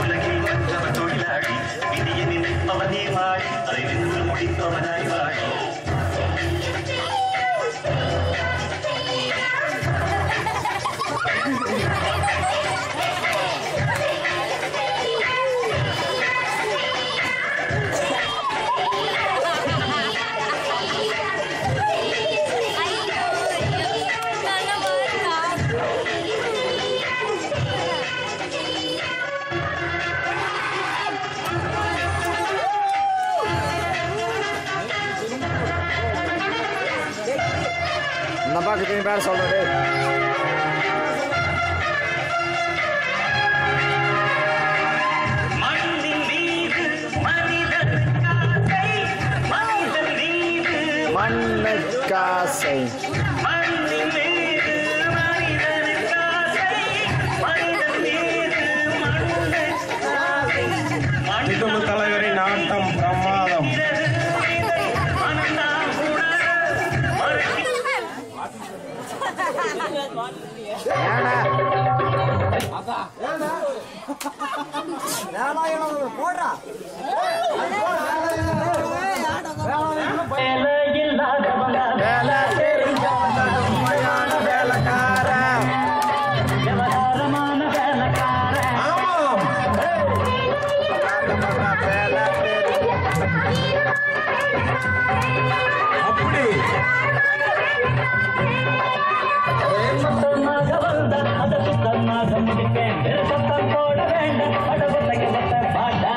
உலகில் மற்றவர் தொழிலாளி விதியை நினைப்பவனே வாழி அதை நின்று முடிப்பவனாய் வாழி இந்த பக்கத்து பேர் சொல்றது மண்ணின் மீது மனிதனுக்கு ஆசை மனிதன் மீது மண்ணுக்காசை ஏன்னா வேலையில்லாதவங்க சுத்தமாக முடிப்பேன். வேறு சத்தம் போட வேண்டாம். அடவு தைக்கப்பட்ட பாட்டா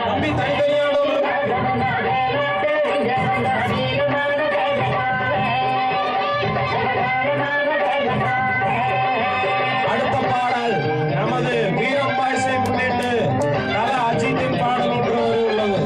அடுத்த பாடல் நமது வீரம் பாய்ஸை முன்னிட்டு தல அஜித்தின் பாடல் ஒன்று வரை உள்ளது.